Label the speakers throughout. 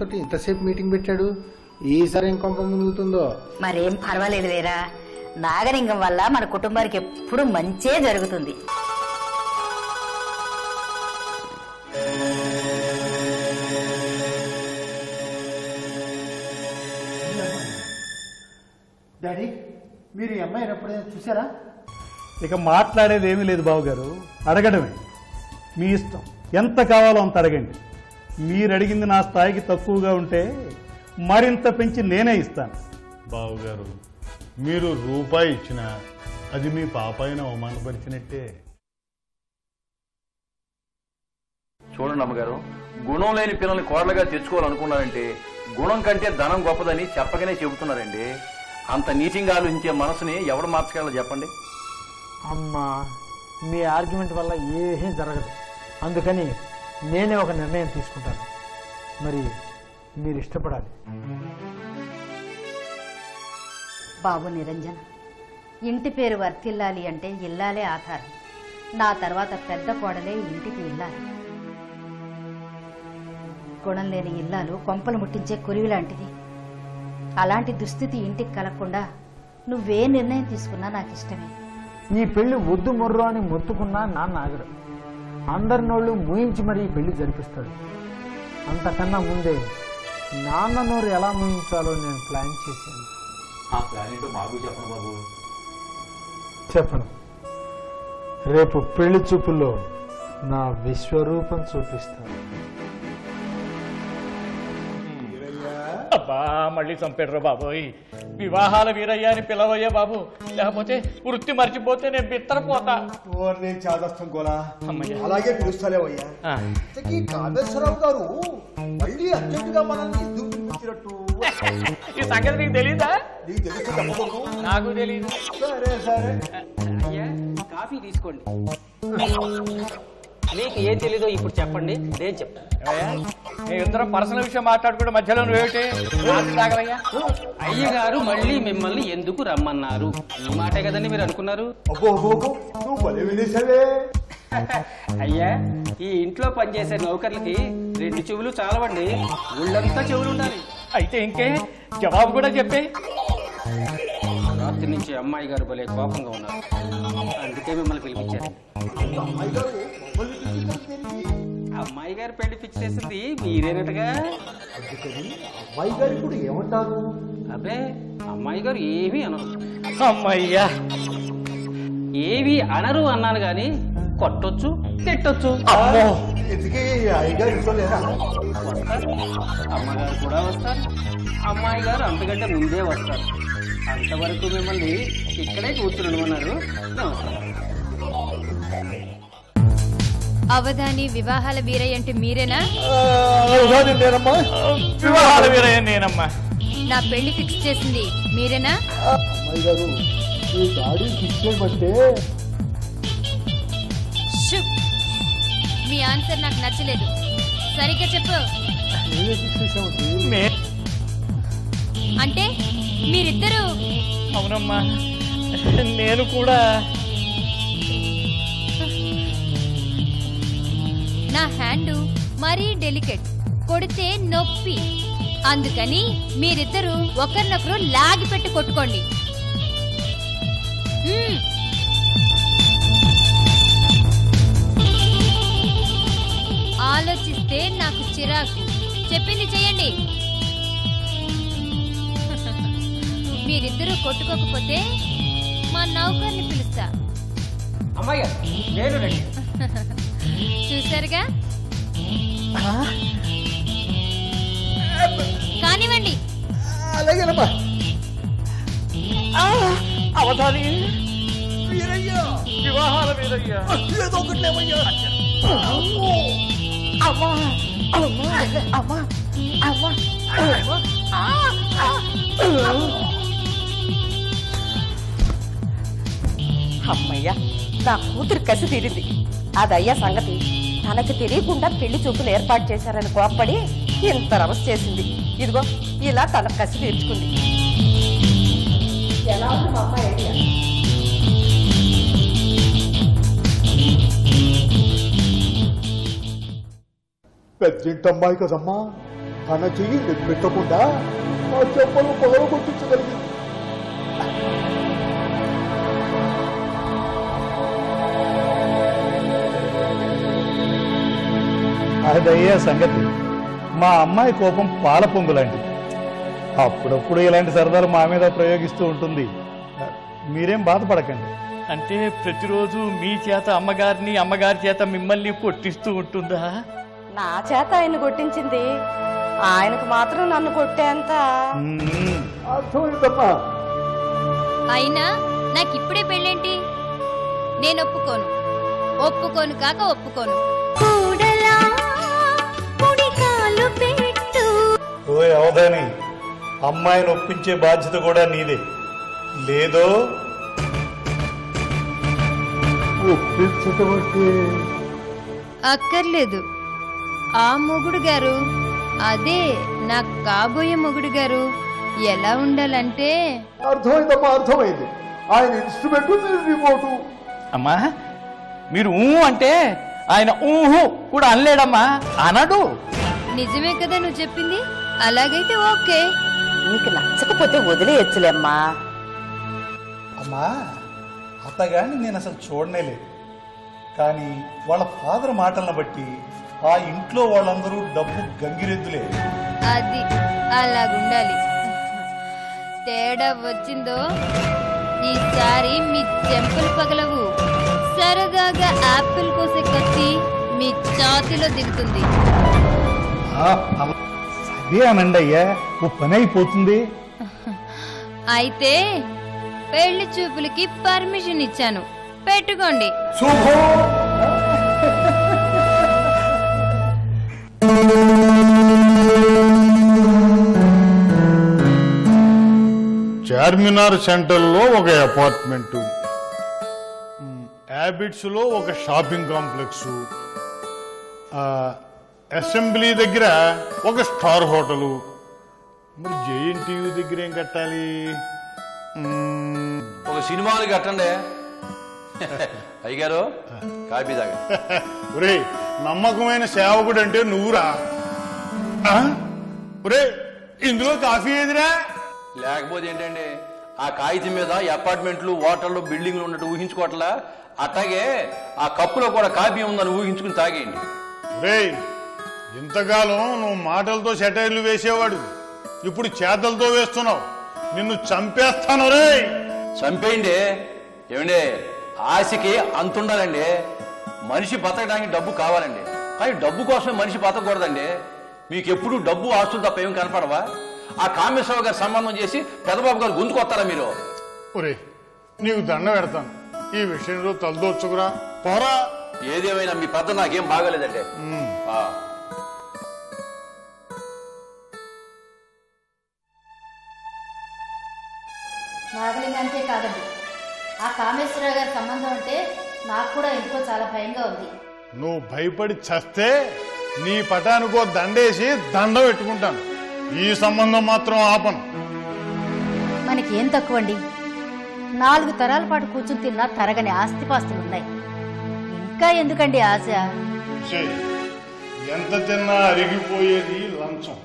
Speaker 1: నాగలింగంతో ఇంతసేపు మీటింగ్ పెట్టాడు? ఈసారి ఏం కొంప మునుగుతుందో
Speaker 2: మరేం పర్వాలేదు వేరా. నాగలింగం వల్ల మన కుటుంబానికి ఎప్పుడు మంచే జరుగుతుంది.
Speaker 1: డాడీ మీరు ఈ అమ్మాయిని ఎప్పుడైనా చూసారా
Speaker 3: ఇక మాట్లాడేది ఏమీ లేదు బావగారు. అడగడమే. మీ ఇష్టం. ఎంత కావాలో అంత అడగండి. మీరు అడిగింది నా స్థాయికి తక్కువగా ఉంటే మరింత పెంచి నేనే ఇస్తాను.
Speaker 4: బావగారు మీరు రూపాయి ఇచ్చినా అది మీ పాపాయిని అవమానపరిచినట్టే.
Speaker 5: చూడండి అమ్మగారు గుణం లేని పిల్లల్ని కోడలుగా తెచ్చుకోవాలనుకున్నారంటే గుణం కంటే ధనం గొప్పదని చెప్పకనే చెబుతున్నారండి. అంత నీచంగా ఆలోచించే మనసుని ఎవడు మార్చగలరో చెప్పండి?
Speaker 6: అమ్మా మీ ఆర్గ్యుమెంట్ వల్ల ఏమీ జరగదు. అందుకని నేనే ఒక నిర్ణయం తీసుకుంటాను. మరి మీరు ఇష్టపడాలి.
Speaker 2: బాబు నిరంజన్ ఇంటి పేరు వర్తిల్లాలి అంటే ఇల్లాలే ఆధారం. నా తర్వాత పెద్ద కోడలే ఇంటికి ఇల్లాలి. గుణం లేని ఇల్లాలు కొంపలు ముట్టించే కురివి లాంటిది. అలాంటి దుస్థితి ఇంటికి కలగకుండా నువ్వే నిర్ణయం తీసుకున్నా నాకు ఇష్టమే
Speaker 6: ఈ పెళ్ళి వద్దు మొర్రు అని మొత్తుకున్నా నాన్న ఆగడు అందరినోళ్ళు మూయించి మరీ పెళ్ళి జరిపిస్తాడు. అంతకన్నా ముందే నాన్న నోరు ఎలా మూయించాలో నేను ప్లాన్ చేశాను.
Speaker 5: ఆ ప్లాన్ ఏంటో మాకు చెప్పండి బాబు.
Speaker 6: చెప్పను. రేపు పెళ్ళి చూపుల్లో నా విశ్వరూపం చూపిస్తాను.
Speaker 7: అబ్బా మళ్ళీ చంపాడు బాబోయ్. వివాహాల వీరయ్య అని పిలవయ్యా బాబు. లేకపోతే వృత్తి మర్చిపోతే నేను బిత్తరపోతా.
Speaker 8: నేను చాదస్తం గోలా.
Speaker 7: అమ్మయ్య.
Speaker 8: అలాగే పిలుస్తాలేవయ్యా
Speaker 7: ఆ.
Speaker 8: ఇంతకీ కామేశ్వరరావు గారు మళ్ళీ అర్జెంటుగా మనల్ని ఎందుకు పిలిపించినట్టు
Speaker 7: ఈ సంగతి నీకు తెలీదా?
Speaker 8: నీకు తెలిసి చెప్పకూడదు
Speaker 7: నాకు తెలీదు.
Speaker 8: సరే సరే.
Speaker 9: అయ్యా కాఫీ తీసుకోండి. మీకు ఏం తెలీదో ఇప్పుడు చెప్పండి నేను చెప్తాను
Speaker 7: ఇద్దరం పర్సనల్ విషయం మాట్లాడుకుంటే మధ్యలో నువ్వేమిటి?
Speaker 9: అయ్యగారు మళ్ళీ మిమ్మల్ని ఎందుకు రమ్మన్నారు? ఈ మాటే కదండి మీరు అనుకున్నారు? అయ్యా ఈ ఇంట్లో పనిచేసే నౌకర్లకి రెండు చెవులు చాలవండి. ఊళ్ళంతా చెవులు ఉండాలి.
Speaker 7: అయితే ఇంకే జవాబు కూడా చెప్పే.
Speaker 9: రాత్రి నుంచి అమ్మాయి గారు భలే కోపంగా ఉన్నారు. అందుకే మిమ్మల్ని పిలిపించారు.
Speaker 8: గారు
Speaker 9: పెళ్ళి ఫిక్స్ చేసింది మీరేనట్టుగా?
Speaker 8: అమ్మాయి గారు ఇప్పుడు ఏమంటారు?
Speaker 9: అబ్బే అమ్మాయి గారు ఏమీ అనరు.
Speaker 7: అమ్మయ్యా.
Speaker 9: ఏవి అనరు అన్నాను గాని కొట్టొచ్చు తిట్టొచ్చు. అమ్మగారు కూడా వస్తారు. అమ్మాయి గారు అంతకంటే ముందే వస్తారు. అంతవరకు మిమ్మల్ని ఇక్కడే కూర్చుండమన్నారు నమస్కారం.
Speaker 10: అవధాని వివాహాల వీరయ్య అంటే మీరేనా
Speaker 7: వివాహాల వీరయ్య నేనమ్మా.
Speaker 10: నా పెళ్ళి ఫిక్స్ చేసింది మీరేనా?
Speaker 8: మీ డాడీ ఫిక్స్ చేయమంటే
Speaker 10: షు! మీ ఆన్సర్ నాకు నచ్చలేదు. సరిగ్గా చెప్పు. అంటే మీరిద్దరూ
Speaker 7: అవునమ్మా. నేను కూడా
Speaker 10: నా హ్యాండ్ మరీ డెలికేట్ కొడితే నొప్పి. అందుకని మీరిద్దరూ ఒకరినొకరు లాగి పెట్టి కొట్టుకోండి. ఆలోచిస్తే నాకు చిరాకు. చెప్పింది చెయ్యండి. మీరిద్దరూ కొట్టుకోకపోతే మా నౌకర్ని పిలుస్తా.
Speaker 9: నేను రెడీ.
Speaker 10: చూసారుగా కానివ్వండి.
Speaker 8: అలాగేనమ్మా.
Speaker 7: అవధాని.
Speaker 8: వీరయ్య
Speaker 7: వివాహాల వీరయ్య.
Speaker 8: ఏదో ఒకటి లేవయ్యా.
Speaker 11: అమ్మా అమ్మా అమ్మా అమ్మా అమ్మయ్య నా కూతురు కసి తీరింది. అదయ్యా సంగతి. తనకి తెలియకుండా పెళ్ళి చూపులు ఏర్పాటు చేశారని కోప్పడి ఇంత రవస్ చేసింది. ఇదిగో ఇలా తన కసి తీర్చుకుంది. ఎలా ఉంది మా అమ్మాయి ఐడియా?
Speaker 8: పెద్దింటమ్మాయి కదమ్మా తన చెయ్యి పెట్టకుండా ఆ చెప్పులు పొగలు కొట్టించగలిగింది
Speaker 3: అదయ్యే సంగతి. మా అమ్మాయి కోపం పాల పొంగులాంటిది అప్పుడప్పుడు ఇలాంటి సరదాలు మా మీద ప్రయోగిస్తూ ఉంటుంది. మీరేం బాధపడకండి.
Speaker 7: అంటే ప్రతిరోజు మీ చేత అమ్మగారిని అమ్మగారి చేత మిమ్మల్ని కొట్టిస్తూ ఉంటుందా?
Speaker 11: నా చేత ఆయన కొట్టించింది. ఆయనకు మాత్రం నన్ను కొట్టేంత.
Speaker 10: అయినా నాకు ఇప్పుడే పెళ్ళేంటి? నేను ఒప్పుకోను. ఒప్పుకోను కాక ఒప్పుకోను.
Speaker 12: పెట్టు.
Speaker 3: ఓ అవధాని అమ్మాయిని ఒప్పించే బాధ్యత కూడా నీదే. లేదో?
Speaker 10: అక్కర్లేదు. ఆ మొగుడు గారు అదే నాకు కాబోయే మొగుడు గారు ఎలా ఉండాలంటే?
Speaker 8: అర్థమైందమ్మా అర్థమైంది. ఆయన ఇన్స్ట్రుమెంట్ రిమోటు
Speaker 7: అమ్మా మీరు ఊ అంటే ఆయన ఊహు కూడా అనలేడమ్మా. అనడు.
Speaker 10: నిజమే కదా నువ్వు చెప్పింది? అలాగైతే ఓకే.
Speaker 11: నీకు నచ్చకపోతే వదిలేయచ్చులేమ్మా
Speaker 3: అమ్మా. అత్తగాని నేను అసలు చూడనే లేదు. కానీ వాళ్ళ ఫాదర్ మాటలను బట్టి ఆ ఇంట్లో వాళ్ళందరూ డబ్బు గంగిరెద్దులే.
Speaker 10: అది అలాగుండాలి. తేడా వచ్చిందో ఈసారి మీ చెంపలు పగలవు. సరదాగా యాపిల్ కోసే కత్తి మీ ఛాతిలో దిగుతుంది.
Speaker 3: ఆ, అమ్మ, సరే అనండి అయ్యా ఓ పని అయిపోతుంది
Speaker 10: అయితే పెళ్ళి చూపులకి పర్మిషన్ ఇచ్చాను. పెట్టుకోండి.
Speaker 4: చార్మినార్ సెంటర్లో ఒక అపార్ట్మెంట్. హ్యాబిట్స్లో ఒక షాపింగ్ కాంప్లెక్స్. అసెంబ్లీ దగ్గర ఒక స్టార్ హోటలు. మరి జేఎన్టీయూ దగ్గర ఏం కట్టాలి?
Speaker 5: ఒక సినిమాలు కట్టండి. అయ్యగారు కాపీ తాగా
Speaker 4: ఒరేయ్ నమ్మకమైన సేవకుడు అంటే నువ్వురా? ఆ? ఒరేయ్ ఇందులో కాఫీ ఏదిరా?
Speaker 5: లేకపోతే ఏంటండి ఆ కాగితం మీద అపార్ట్మెంట్లు హోటళ్ళు బిల్డింగ్లు ఉన్నట్టు ఊహించుకోవట్లా? అట్లాగే ఆ కప్పులో కూడా కాఫీ ఉందని ఊహించుకుని తాగేయండి.
Speaker 4: రేయ్ ఇంతకాలం నువ్వు మాటలతో సెటైర్లు వేసేవాడు ఇప్పుడు చేతలతో వేస్తున్నావు. నిన్ను చంపేస్తాను రేయ్
Speaker 5: చంపేయండి. ఏమండి? ఆశకి అంతుండాలండి. మనిషి బతకడానికి డబ్బు కావాలండి. కానీ డబ్బు కోసమే మనిషి బతకూడదండి. మీకు ఎప్పుడు డబ్బు ఆస్తులు తప్ప ఏం కనపడవా? ఆ కామేశ్వరరావు గారి సంబంధం చేసి పెద్దబాబు గారు గుంజుకొస్తారా మీరు?
Speaker 4: ఒరే నీకు దండ పెడతాను. ఈ విషయంలో తలదోచుకురా. పోరా.
Speaker 5: ఏదేమైనా మీ పెద్ద నాకేం బాగాలేదండి.
Speaker 2: నాగలింగానికే కాదండి. ఆ కామేశ్వరరావు గారి సంబంధం అంటే నాకు కూడా ఎందుకో చాలా భయంగా ఉంది.
Speaker 4: నువ్వు భయపడి చస్తే నీ పటానికో దండేసి దండం పెట్టుకుంటాను. ఈ సంబంధం మాత్రం ఆపను.
Speaker 2: మనకేం తక్కువండి? నాలుగు తరాల పాటు కూర్చుని తిన్నా తరగని ఆస్తిపాస్తులు ఉన్నాయి ఇంకా ఎందుకండి ఆశ?
Speaker 4: ఎంత తిన్నా అరిగిపోయేది లంచం.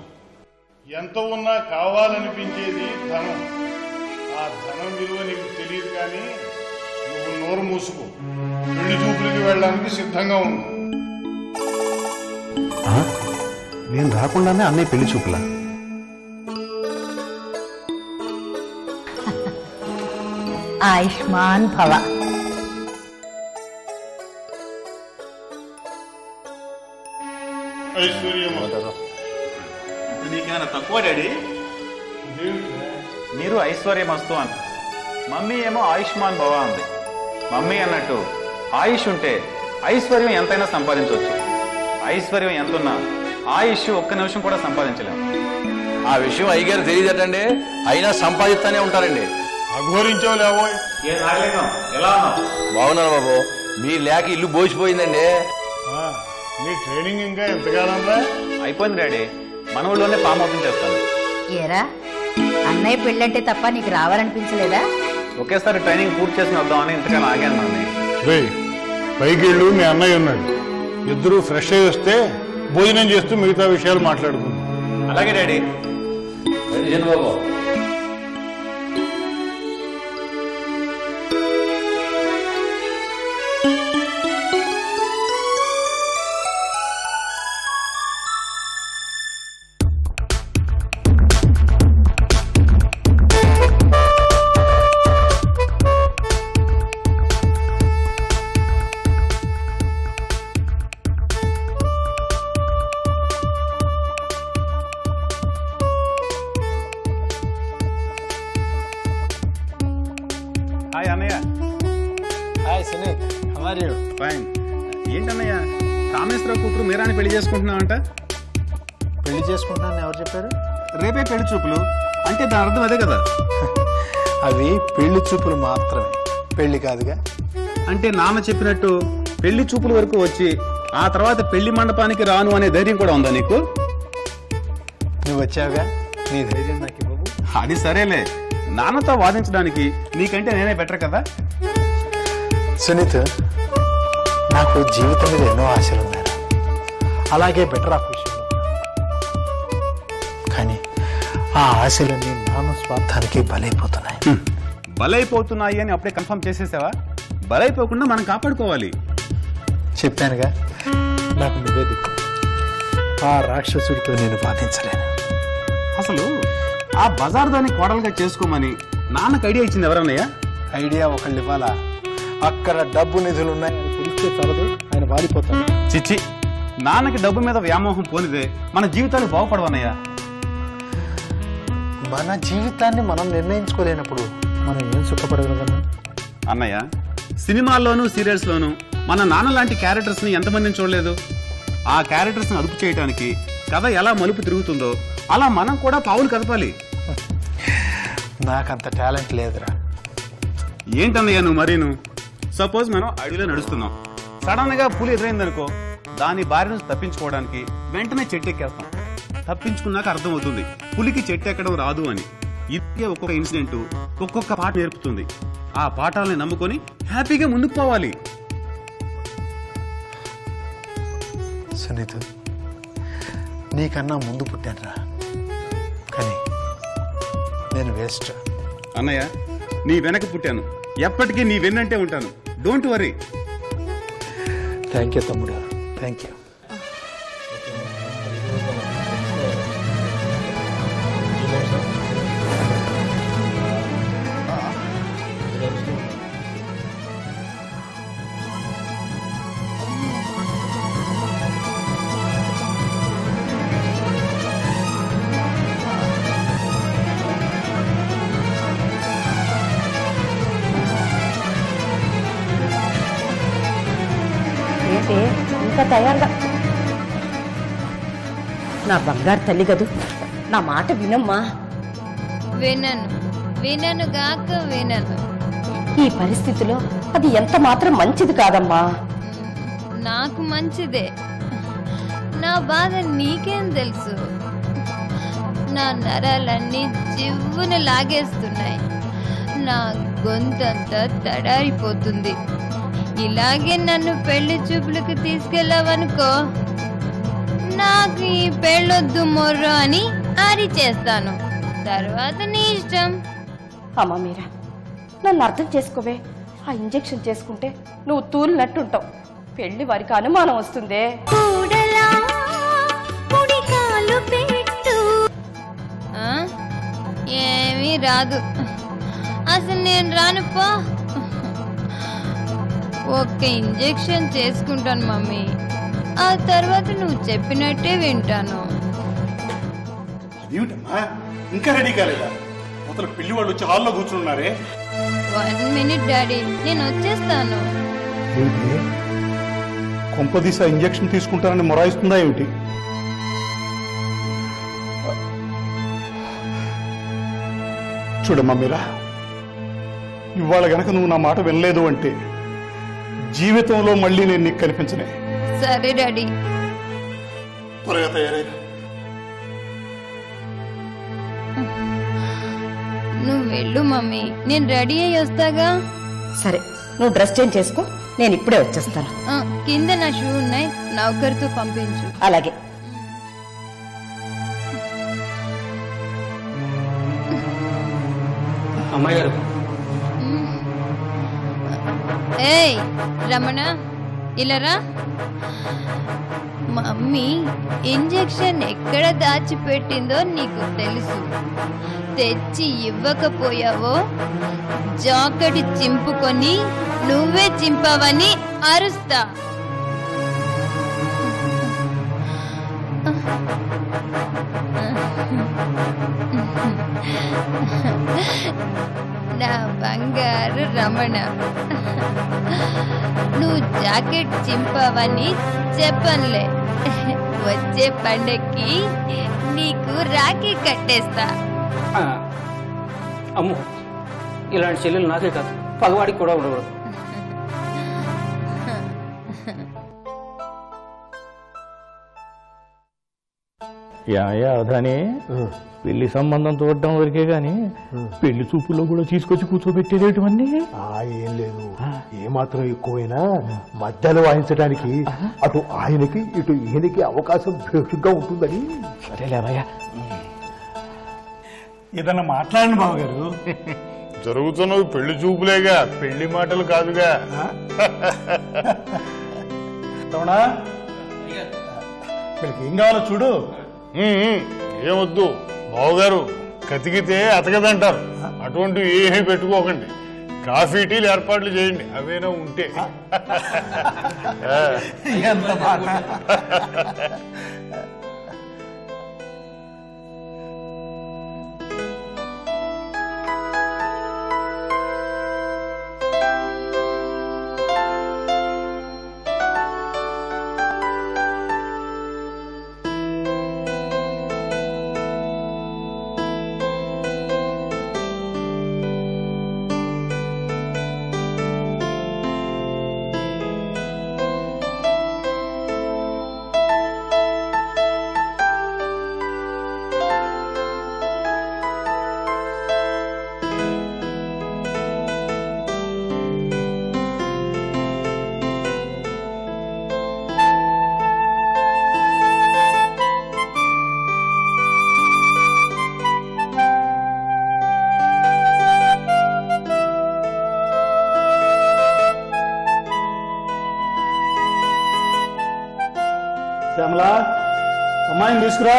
Speaker 4: ఎంత ఉన్నా కావాలనిపించేది ధనం. ఆ ధనం విలువ నీకు తెలియదు కానీ నువ్వు నోరు మూసుకో. పెళ్ళి చూపులకి వెళ్ళడానికి సిద్ధంగా ఉండు.
Speaker 1: నేను రాకుండానే అన్నయ్య పెళ్ళి చూపులా?
Speaker 11: ఆయుష్మాన్ భవ.
Speaker 4: ఐశ్వర్యం
Speaker 13: నీకేమైనా తక్కువ డాడీ? మీరు ఐశ్వర్యమస్తు అంట. మమ్మీ ఏమో ఆయుష్మాన్ భవ అంది. మమ్మీ అన్నట్టు ఆయుష్ ఉంటే ఐశ్వర్యం ఎంతైనా సంపాదించవచ్చు. ఐశ్వర్యం ఎంతున్నా ఆయుష్ ఒక్క నిమిషం కూడా సంపాదించలేము
Speaker 5: ఆ విషయం అయ్యగారు తెలియదటండి. అయినా సంపాదిస్తానే ఉంటారండి.
Speaker 4: అఘోరించావు లేవో
Speaker 13: ఏ నాగలింగం ఎలా ఉన్నావు?
Speaker 5: బాగున్నారు బాబు. మీరు లేక ఇల్లు బోసిపోయిందండి.
Speaker 4: నీ ట్రైనింగ్ ఇంకా ఎంతకాలం
Speaker 13: అయిపోయింది డాడీ. మన ఊళ్ళోనే ఫామ్ ఓపెన్ చేస్తాను.
Speaker 2: ఏరా అన్నయ్య పెళ్ళంటే తప్ప నీకు రావాలనిపించలేదా?
Speaker 13: ఒకేసారి ట్రైనింగ్ పూర్తి చేసి వద్దామని ఇంతకాలం ఆగాను
Speaker 4: పైకి వెళ్ళు మీ అన్నయ్య ఉన్నాడు. ఇద్దరు ఫ్రెష్ అయ్యి వస్తే భోజనం చేస్తూ మిగతా విషయాలు మాట్లాడుకుందాం.
Speaker 13: అలాగే డాడీ.
Speaker 5: బాబు
Speaker 13: రేపే పెళ్ళి చూపులు. అంటే దాని అర్థం అదే కదా?
Speaker 1: అవి పెళ్ళి చూపులు మాత్రమే. పెళ్ళి కాదుగా?
Speaker 13: అంటే నాన్న చెప్పినట్టు పెళ్ళి చూపుల వరకు వచ్చి ఆ తర్వాత పెళ్ళి మండపానికి రాను అనే ధైర్యం కూడా ఉందా నీకు?
Speaker 1: నువ్వు వచ్చావుగా? నీ ధైర్యం నాకు
Speaker 13: అది సరేలే. నాన్నతో వాదించడానికి నీకంటే నేనే బెటర్ కదా?
Speaker 1: సునీత్ నాకు జీవితం మీద ఎన్నో ఆశలు ఉన్నాయి అలాగే బెటర్ ఆఫ్ ఆ ఆశలన్నీ నాన్న స్వార్థానికి బలైపోతున్నాయి.
Speaker 13: బలైపోతున్నాయి అని అప్పుడే కన్ఫర్మ్ చేసేసావా? బలైపోకుండా మనం కాపాడుకోవాలి.
Speaker 1: చెప్పానుగా నాకు నువ్వే దిక్కు. ఆ రాక్షసుడితో నేను బాధించలేను.
Speaker 13: అసలు ఆ బజార్ దాన్ని కోడలుగా చేసుకోమని నాన్నకు ఐడియా ఇచ్చింది ఎవరన్నయ్యా?
Speaker 1: ఐడియా ఒకళ్ళు ఇవ్వాలా? అక్కడ డబ్బు నిధులు ఉన్నాయి అని తెలిస్తే చదదు ఆయన వాడిపోతాడు
Speaker 13: చిచ్చి నాన్నకి డబ్బు మీద వ్యామోహం పోనిదే మన జీవితాలు బాగుపడవన్నయ్యా.
Speaker 1: మన జీవితాన్ని మనం నిర్ణయించుకోలేనప్పుడు మనం ఏం సుఖపడగలగలం
Speaker 13: అన్నయ్య సినిమాల్లోనూ సీరియల్స్ లోనూ మన నాన్న లాంటి క్యారెక్టర్స్ని ఎంతమందిని చూడలేదు? ఆ క్యారెక్టర్స్ని అదుపు చేయడానికి కథ ఎలా మలుపు తిరుగుతుందో అలా మనం కూడా పావులు కదపాలి.
Speaker 1: నాకంత టాలెంట్ లేదురా.
Speaker 13: ఏంటన్నయ్య నువ్వు మరీను? సపోజ్ మనం అడవిలో నడుస్తున్నాం. సడన్గా పులి ఎదురైందనుకో దాని బారి నుంచి తప్పించుకోవడానికి వెంటనే చెట్టు ఎక్కేస్తాం. తప్పించుకున్నాక అర్థమవుతుంది. పులికి చెట్టు ఎక్కడం రాదు అని. ఇదే ఒక్కొక్క ఇన్సిడెంట్ ఒక్కొక్క పాట నేర్పుతుంది. ఆ పాఠాలని నమ్ముకొని హ్యాపీగా ముందుకు పోవాలి.
Speaker 1: సునీత్ నీకన్నా ముందు పుట్టానురా. కానీ నేను వేస్ట్
Speaker 13: అన్నయ్య నీ వెనక పుట్టాను. ఎప్పటికీ నీ వెన్నంటే ఉంటాను. డోంట్ వరీ
Speaker 1: థ్యాంక్ యూ తమ్ముడు. థ్యాంక్ యూ
Speaker 11: తయారుగా. నా బంగారు తల్లి కదూ నా మాట వినమ్మా.
Speaker 10: వినను వినను గాక వినను.
Speaker 11: ఈ పరిస్థితిలో అది ఎంత మాత్రం మంచిది కాదమ్మా.
Speaker 10: నాకు మంచిదే. నా బాధ నీకేం తెలుసు? నా నరాలన్నీ జివ్వున లాగేస్తున్నాయి. నా గొంతంతా తడారిపోతుంది. ఇలాగే నన్ను పెళ్ళి చూపులకు తీసుకెళ్ళావనుకో నాకు ఈ పెళ్ళొద్దు మొర్రో అని అరిచేస్తాను తర్వాత నీ ఇష్టం.
Speaker 11: అమ్మా మీరా నన్ను అర్థం చేసుకోవే. ఆ ఇంజెక్షన్ చేసుకుంటే నువ్వు తూలినట్టుంటావు. పెళ్ళి వారికి అనుమానం వస్తుందే?
Speaker 10: ఏమీ రాదు. అసలు నేను రాను పో. ఒక్క ఇంజెక్షన్ చేసుకుంటాను మమ్మీ. ఆ తర్వాత నువ్వు చెప్పినట్టే వింటాను.
Speaker 14: ఇంకా రెడీ కాలేదా? అసలు పెళ్ళి వాళ్ళు వచ్చి హాల్లో కూర్చున్నారే
Speaker 10: వన్ మినిట్ డాడీ. నేను వచ్చేస్తాను.
Speaker 14: ఏమిటి? కొంపదీస ఇంజెక్షన్ తీసుకుంటానని మొరాయిస్తుందా ఏమిటి? చూడమ్మా మీరా ఇవాళ గనక నువ్వు నా మాట వినలేదు అంటే జీవితంలో మళ్ళీ నేను నీకు కనిపించనే.
Speaker 10: సరే డాడీ.
Speaker 14: త్వరగా తయారై.
Speaker 10: నువ్వు వెళ్ళు మమ్మీ. నేను రెడీ అయ్యి వస్తాగా?
Speaker 11: సరే నువ్వు డ్రెస్ చేంజ్ చేసుకో నేను ఇప్పుడే వచ్చేస్తాను.
Speaker 10: ఆ, కింద నా షూ ఉన్నాయి నౌకర్తో పంపించు.
Speaker 11: అలాగే.
Speaker 9: అమ్మాయి గారు
Speaker 10: ఏయ్ రమణ ఇలారా? మమ్మీ ఇంజెక్షన్ ఎక్కడ దాచిపెట్టిందో నీకు తెలుసు. తెచ్చి ఇవ్వకపోయావో? జాకెట్ చింపుకొని నువ్వే చింపావని అరుస్తా. బంగారు రమణ. నువ్వు జాకెట్ చింపవని చెప్పనులే. వచ్చే పండక్కి నీకు రాఖీ కట్టేస్తా.
Speaker 9: అమ్ము అమ్మో ఇలాంటి చెల్లెలు నాకే కాదు. పగవాడికి కూడా ఉండకూడదు.
Speaker 7: యాయా అవధాని పెళ్ళి సంబంధం చూడటం వరకే గాని పెళ్ళి చూపుల్లో కూడా తీసుకొచ్చి కూర్చోబెట్టేదేటవన్నీ
Speaker 8: ఆ, ఏం లేదు. ఏ మాత్రం ఎక్కువైనా మధ్యలో వాయించడానికి అటు ఆయనకి ఇటు ఈయనకి అవకాశం బేషుగ్గా ఉంటుందని.
Speaker 7: సరేలేవయ్యా
Speaker 14: ఏదన్నా మాట్లాడండి బావగారు.
Speaker 4: జరుగుతున్నవి పెళ్ళి చూపులేగా పెళ్ళి మాటలు కాదుగా.
Speaker 14: వీళ్ళకి ఏం కావాలో చూడు.
Speaker 4: ఏమొద్దు? బావగారు కతికితే అతకదంటారు. అటువంటివి ఏమీ పెట్టుకోకండి. కాఫీ టీలు ఏర్పాట్లు చేయండి. అవేనా ఉంటే.
Speaker 14: ఎంత మాట తీసుకురా.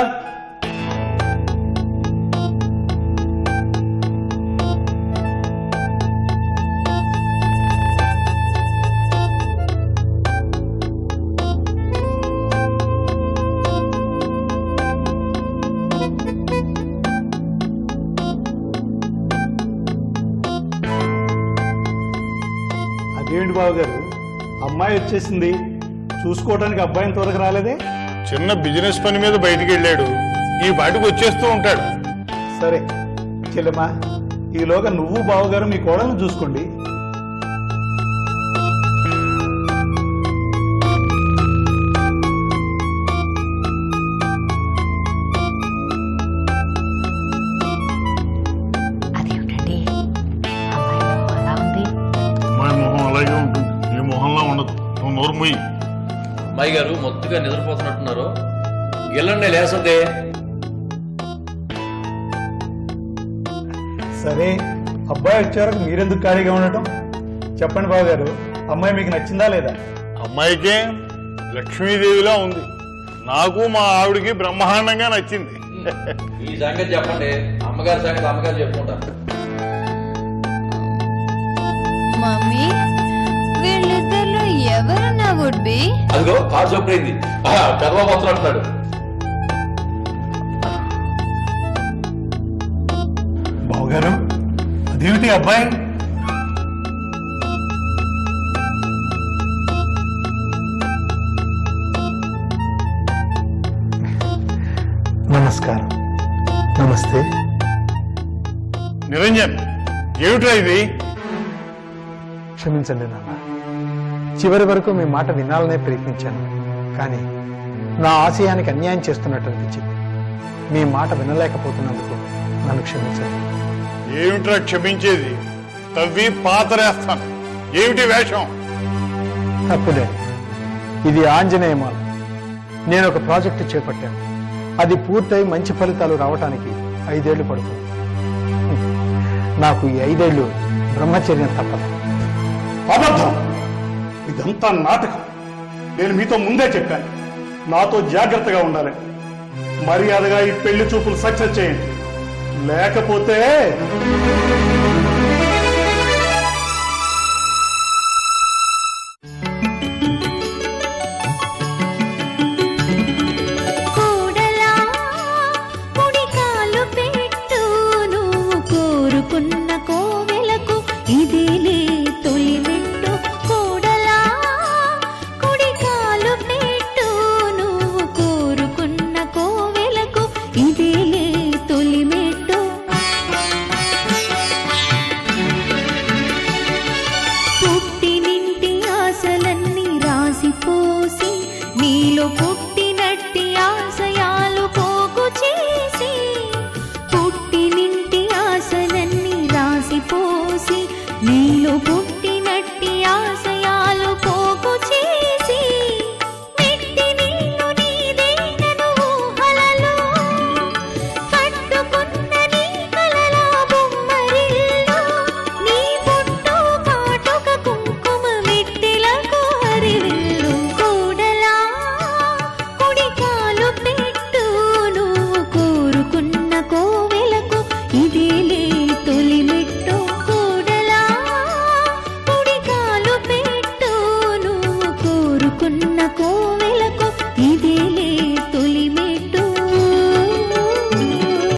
Speaker 14: అదేంటి బావగారు? అమ్మాయి వచ్చేసింది. చూసుకోవడానికి అబ్బాయిని త్వరగా రాలేదే?
Speaker 4: చిన్న బిజినెస్ పని మీద బయటికి వెళ్ళాడు. ఈ బాటికి వచ్చేస్తూ ఉంటాడు.
Speaker 14: సరే చెల్లెమ్మా ఈలోగా నువ్వు బావగారు మీ కోడలను చూసుకోండి.
Speaker 5: అమ్మాయి గారు మొత్తుగా నిద్రపోతున్నట్టున్నారు. గిల్లండి లేసదే
Speaker 3: సరే అబ్బాయి వచ్చే వరకు మీరెందుకు ఖాళీగా ఉండటం? చెప్పండి బాబు గారు అమ్మాయి మీకు నచ్చిందా లేదా?
Speaker 4: అమ్మాయికే లక్ష్మీదేవిలా ఉంది. నాకు మా ఆవిడికి బ్రహ్మాండంగా నచ్చింది.
Speaker 5: ఈ సంగతి చెప్పండి. అమ్మగారి సంగతి అమ్మగారు చెప్పుకుంటారు.
Speaker 10: మమ్మీ వీళ్ళిద్దరిలో ఎవరు నా వుడ్ బి
Speaker 5: అదిగో కారు చొప్పుడైంది కదవబోతున్నట్టున్నాడు
Speaker 3: బాబు గారు అదేమిటి అబ్బాయి?
Speaker 1: నమస్కారం. నమస్తే.
Speaker 4: నిరంజన్ ఏమిట్రా ఇది?
Speaker 1: క్షమించండి నాన్న. చివరి వరకు మీ మాట వినాలనే ప్రయత్నించాను. కానీ నా ఆశయానికి అన్యాయం చేస్తున్నట్టు అనిపించింది. మీ మాట వినలేకపోతున్నందుకు నన్ను క్షమించండి.
Speaker 4: ఏమిట్రా క్షమించేది? తవ్వి పాతరేస్తాను. ఏమిటి వేషం?
Speaker 1: తప్పుడే ఇది ఆంజనేయమాల నేను ఒక ప్రాజెక్టు చేపట్టాను. అది పూర్తయి మంచి ఫలితాలు రావటానికి ఐదేళ్ళు పడుతుంది. నాకు ఈ ఐదేళ్ళు బ్రహ్మచర్యం తప్పదు.
Speaker 3: అబద్ధం! ఇదంతా నాటకం. నేను మీతో ముందే చెప్పాను నాతో జాగ్రత్తగా ఉండాలి. మర్యాదగా ఈ పెళ్ళి చూపులు సక్సెస్ చేయండి. లేకపోతే